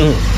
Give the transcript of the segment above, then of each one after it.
Mm.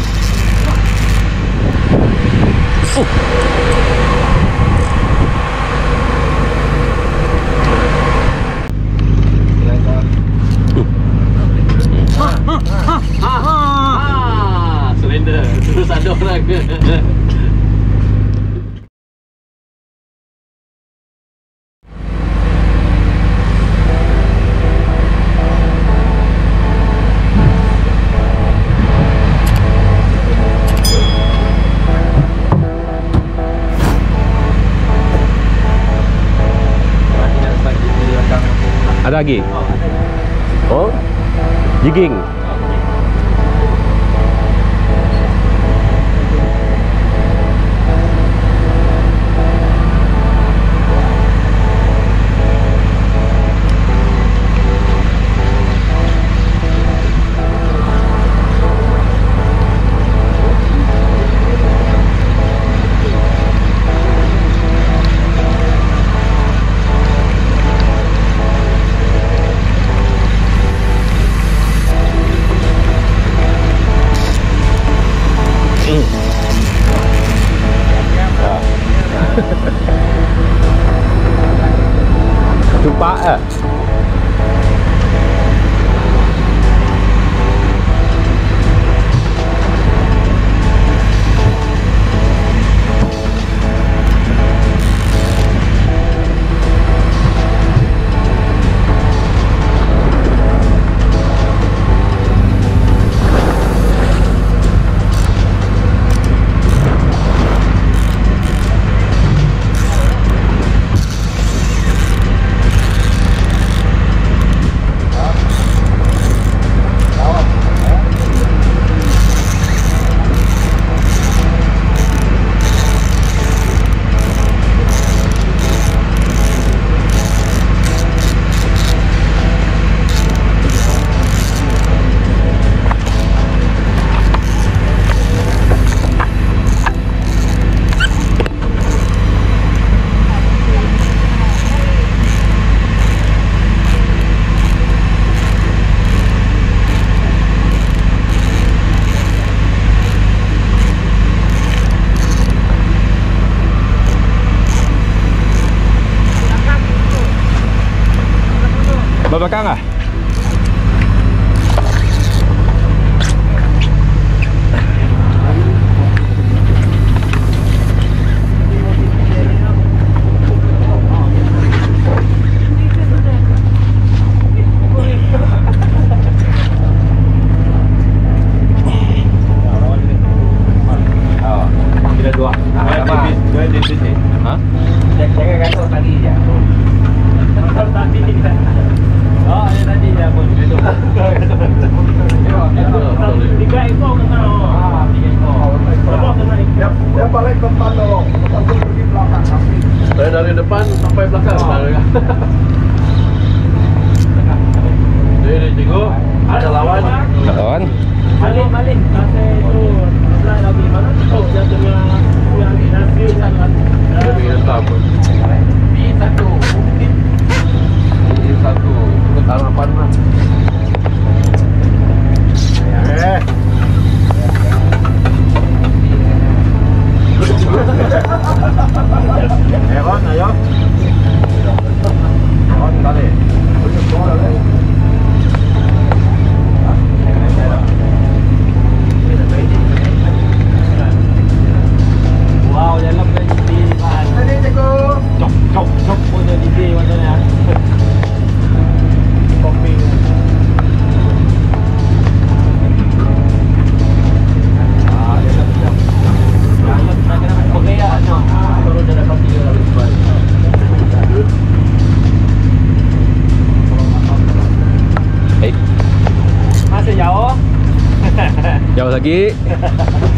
lagi.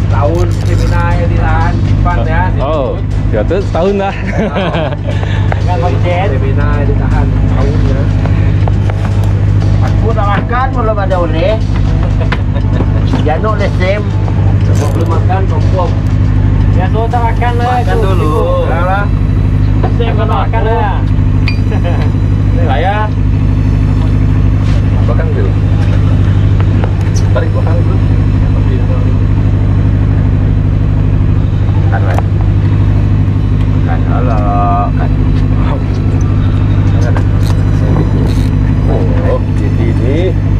Setahun seminar di dilahan Simpan ya Oh Ya tu setahun lah. Dengan konten Seminar di ditahan Setahun ya. Aku tak makan Belum ada oleh. Ya no le belum makan Kompok Ya tu tak makan lah Makan dulu. Ya lah. Sem kena makan lah. Saya Bakang dulu Tarik bakang dulu Alah kan. Oh, jadi ni.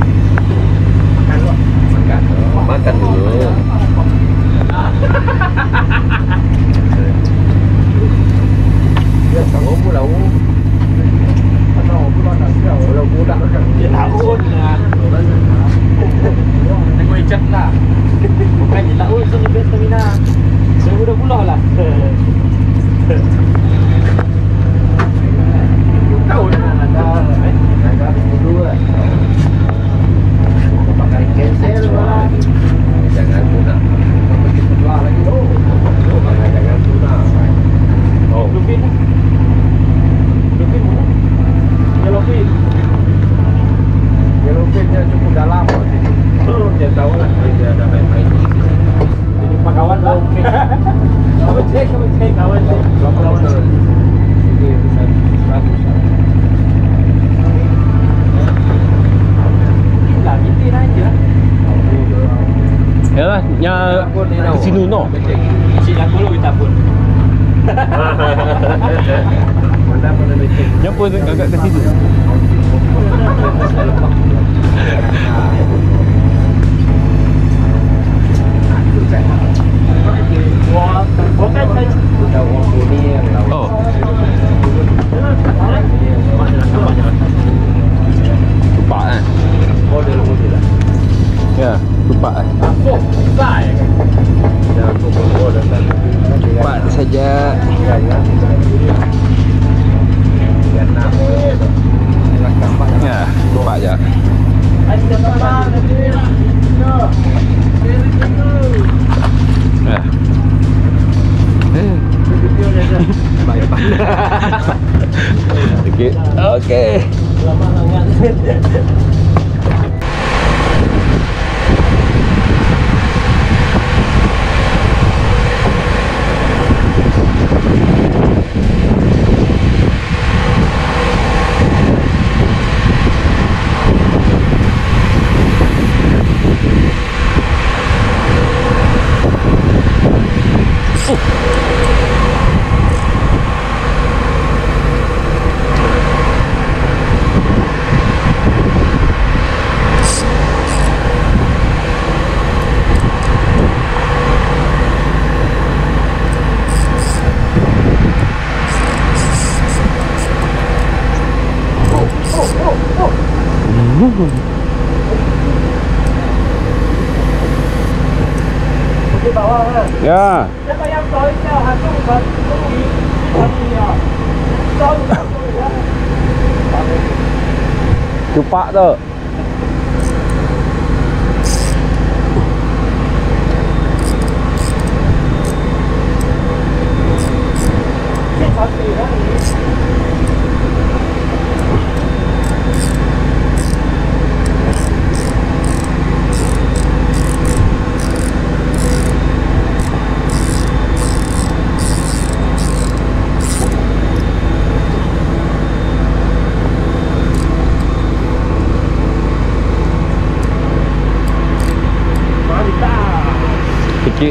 Yalah, nya casino no. Isi lagu lu kita pun. Yang pun agak ke situ. Sini. Oh, kan? Oh, dia dia. Ya, tupak kan. Masuk, saya. Dah aku bawa datang. Tupak saja. Ya, ya. Vietnam. Belakang Ya, tupak je.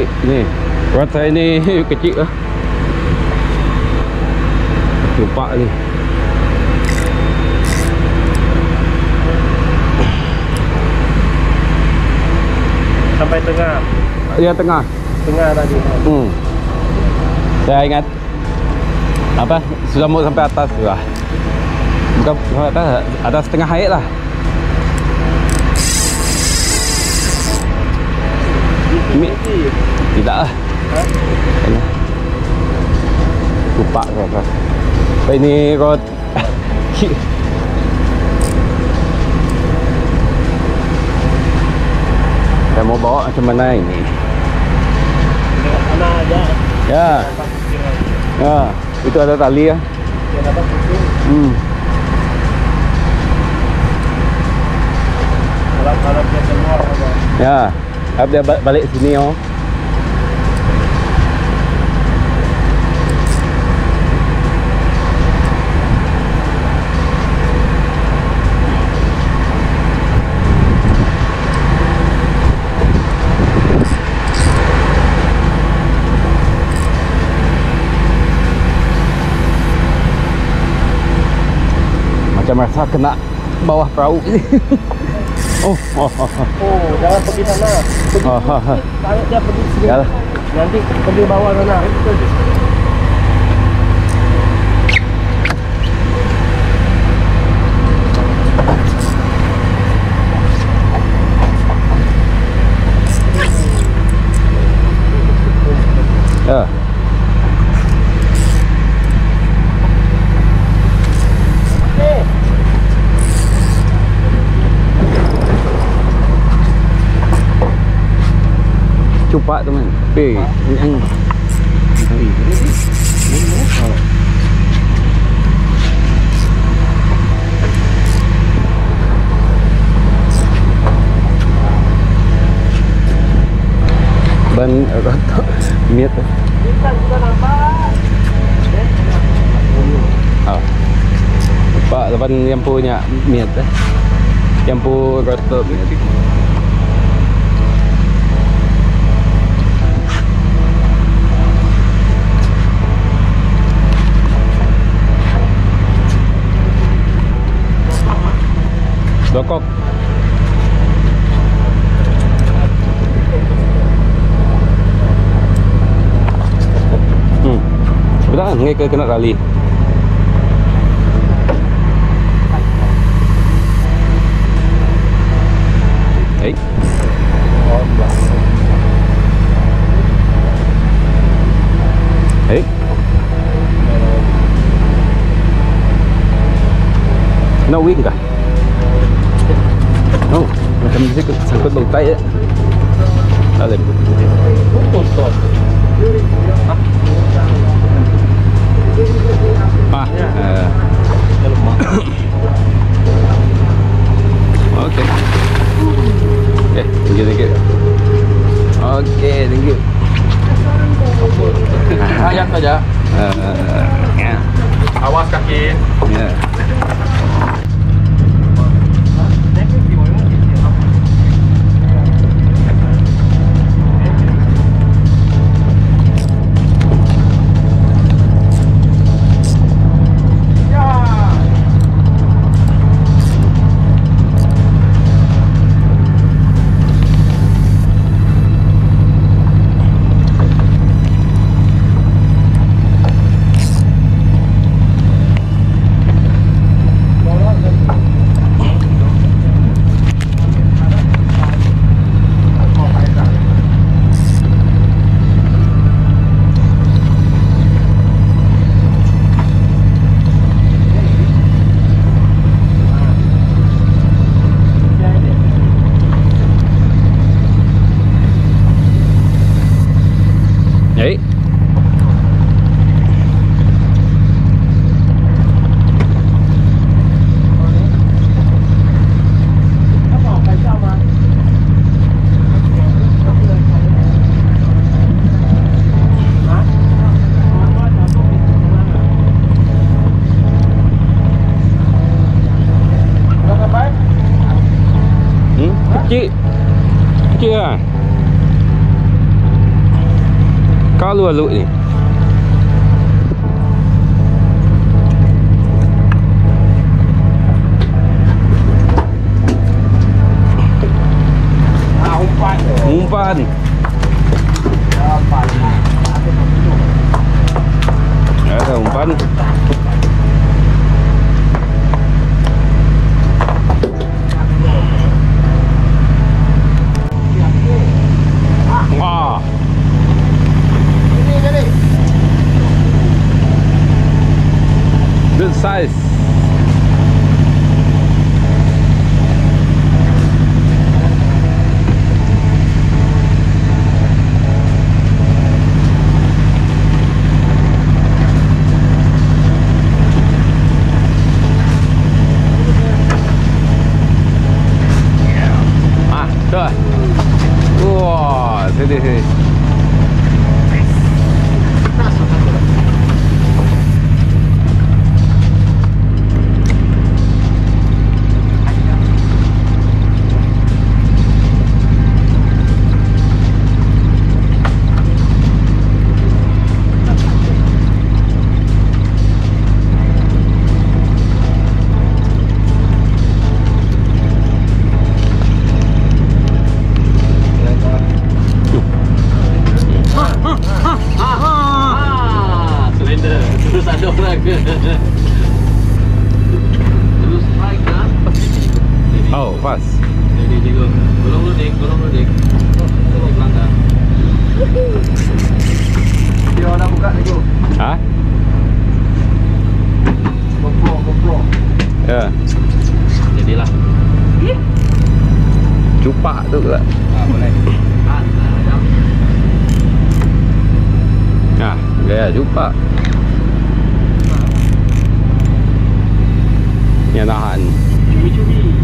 Kecil ni. Rantai ni kecil lah. Tupak ni. Sampai tengah. Ya tengah. Tengah tadi. Hmm. Saya ingat apa sudah mau sampai atas tu lah. Bukan sampai atas, atas setengah air lah. Ini tidak lah. Ini. Tupak kau kau. Tapi ni kau Saya mau bawa macam mana ini? Mana aja. Ya. Ya, itu ada tali ya. Yang apa pusing. Hmm. Kalau kalau dia keluar apa? Ya. Harap dia ba- balik sini oh. Macam rasa kena bawah perahu. oh, oh, oh, oh. Oh, jangan pergi sana. Pergi Oh, oh, oh. tarik dia pergi sini. Nanti pergi bawah sana. Ini angin. Mencari. Ah. Pak, ban yang punya miat eh. Yang pun rotok miat. Dokok. Hmm. Betul kan? Ngay ke kena. Hey. No wing kah? Macam dia sangkut bau tai ya. Tak ada. Tutup. Ah. Uh, okay. Okay, thank you, thank you. Okay, thank you. Ayam saja. Uh, yeah. Awas kaki. Yeah. Kecil lah. Kalau aluk ni. Ah, umpan tu. Umpan. Umpan. Ada umpan. Wah. Ini jadi. Good size. Ah, dah. Wah, sini sini. Pula. Ah, boleh. Ah, ah, Ah, gaya cupak. Yang tahan. Cumi-cumi.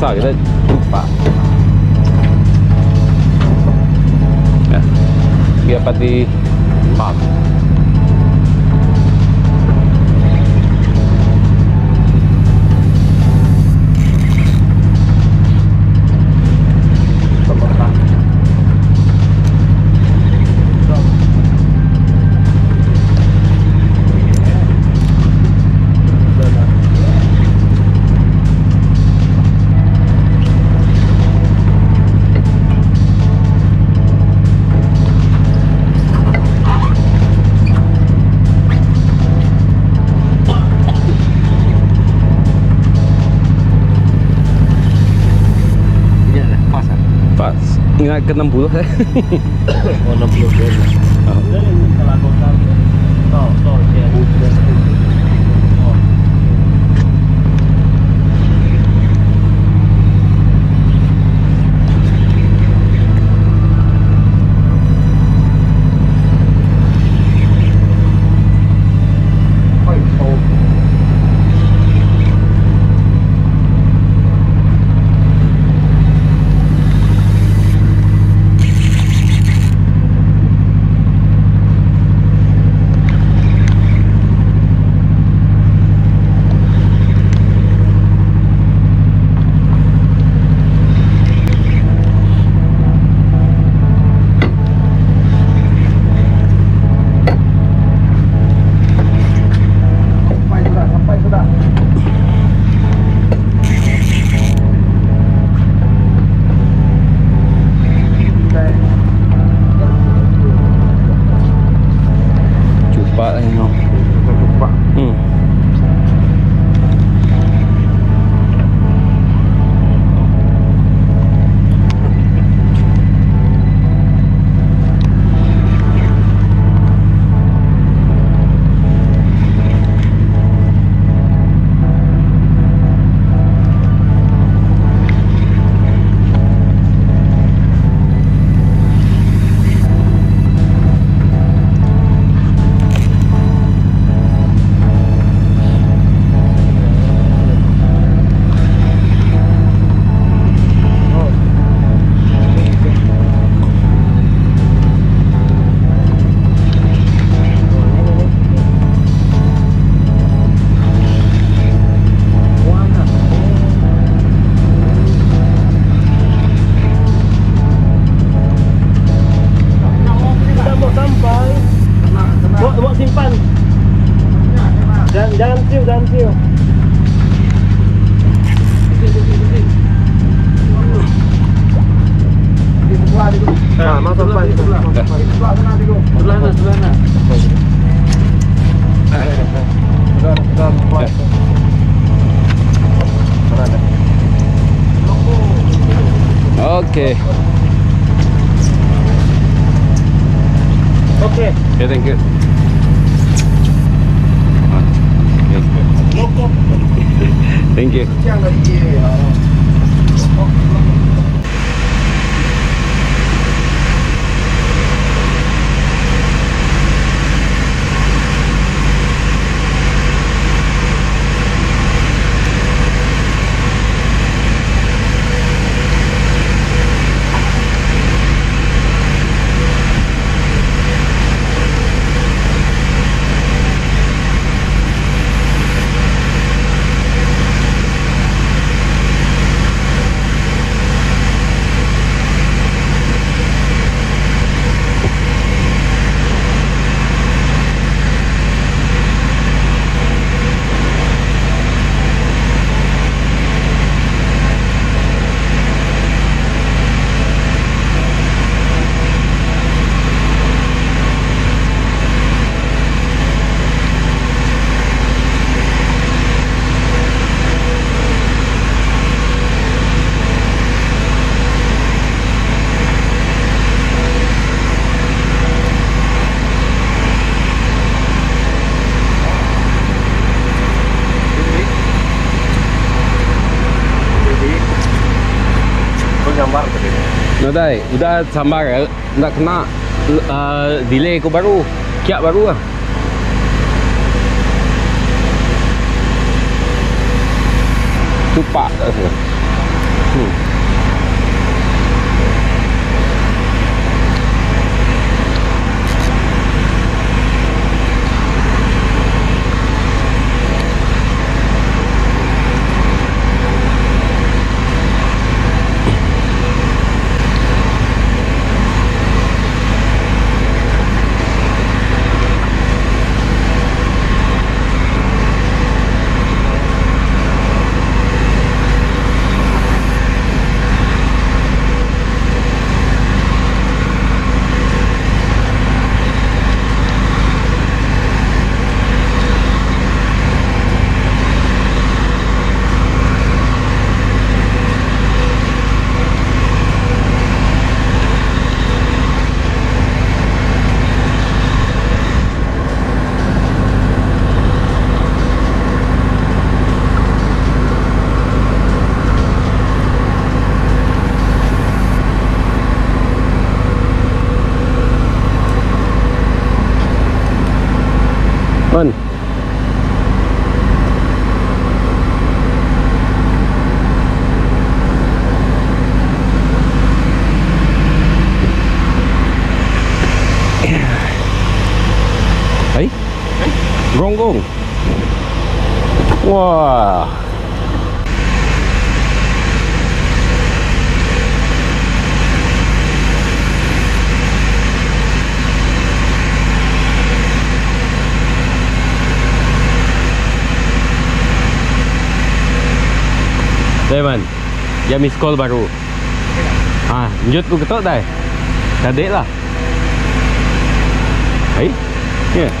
masa kita lupa ya. Dia pati pam ingat ke 60 eh. oh 60 kan. Oh. 这样的耶 sambar tadi. Nadai, udah sambar ya. Nak kena uh, delay ko baru. Kiak baru lah. Tupak tak rasa. Hmm. Dia miss call baru. Ha, lanjut tu ketuk dah Cadik lah. Hai. Ya. Yeah.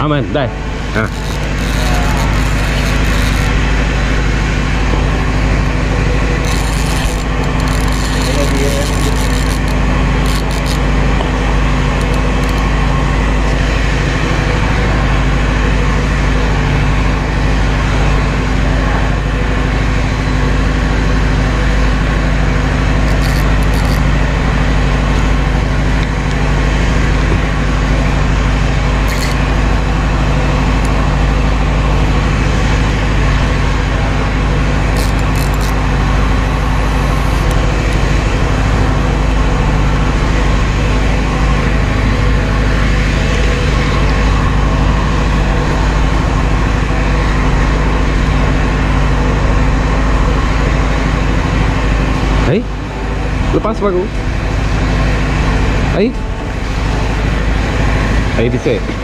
Aman, dah Ha Hai Lepas baru Hai Hai